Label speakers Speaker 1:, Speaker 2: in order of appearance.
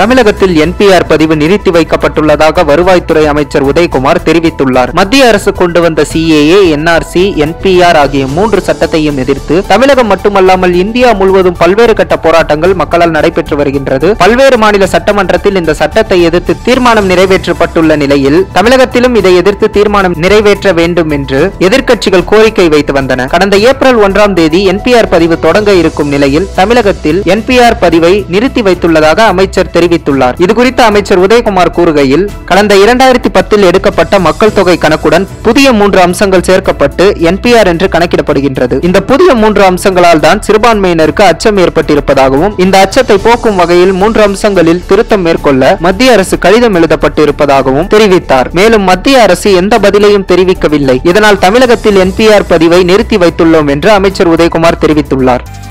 Speaker 1: தமிழகத்தில் என்பிஆர் பதிவு நிறுத்தி வைக்கப்பட்டுள்ளதாக வருவாய்த்துறை அமைச்சர் உதயகுமார் தெரிவித்துள்ளார் மத்திய அரசு கொண்டு வந்த சிஏஏ என்ஆர்சி என்பிஆர் ஆகிய மூன்று சட்டத்தையும் எதிர்த்து தமிழகம் மட்டுமல்லாமல் இந்தியா முழுவதும் பல்வேறு கட்ட போராட்டங்கள் மக்களால் நடைபெற்று வருகின்றது பல்வேறு மாநில சட்டமன்றத்தில் இந்த சட்டத்தை எதிர்த்து தீர்மானம் நிறைவேற்றப்பட்டுள்ள நிலையில் தமிழகத்திலும் இதை எதிர்த்து தீர்மானம் நிறைவேற்ற வேண்டும் என்று எதிர்க்கட்சிகள் கோரிக்கை வைத்து வந்தன கடந்த ஏப்ரல் ஒன்றாம் தேதி என்பிஆர் பதிவு தொடங்க இருக்கும் நிலையில் தமிழகத்தில் என்பிஆர் பதிவை நிறுத்தி வைத்துள்ளதாக அமைச்சர் தெரிவித்தார் தெரிவித்துள்ளார் இதுகுறித்து அமைச்சர் உதயகுமார் கூறுகையில் கடந்த இரண்டாயிரத்தி பத்தில் எடுக்கப்பட்ட மக்கள் தொகை கணக்குடன் புதிய மூன்று அம்சங்கள் சேர்க்கப்பட்டு என்பிஆர் என்று கணக்கிடப்படுகின்றது இந்த புதிய மூன்று அம்சங்களால் தான் சிறுபான்மையினருக்கு அச்சம் ஏற்பட்டிருப்பதாகவும் இந்த அச்சத்தை போக்கும் வகையில் மூன்று அம்சங்களில் திருத்தம் மேற்கொள்ள மத்திய அரசு கடிதம் எழுதப்பட்டு இருப்பதாகவும் தெரிவித்தார் மேலும் மத்திய அரசு எந்த பதிலையும் தெரிவிக்கவில்லை இதனால் தமிழகத்தில் என்பிஆர் பதிவை நிறுத்தி வைத்துள்ளோம் என்று அமைச்சர் உதயகுமார் தெரிவித்துள்ளார்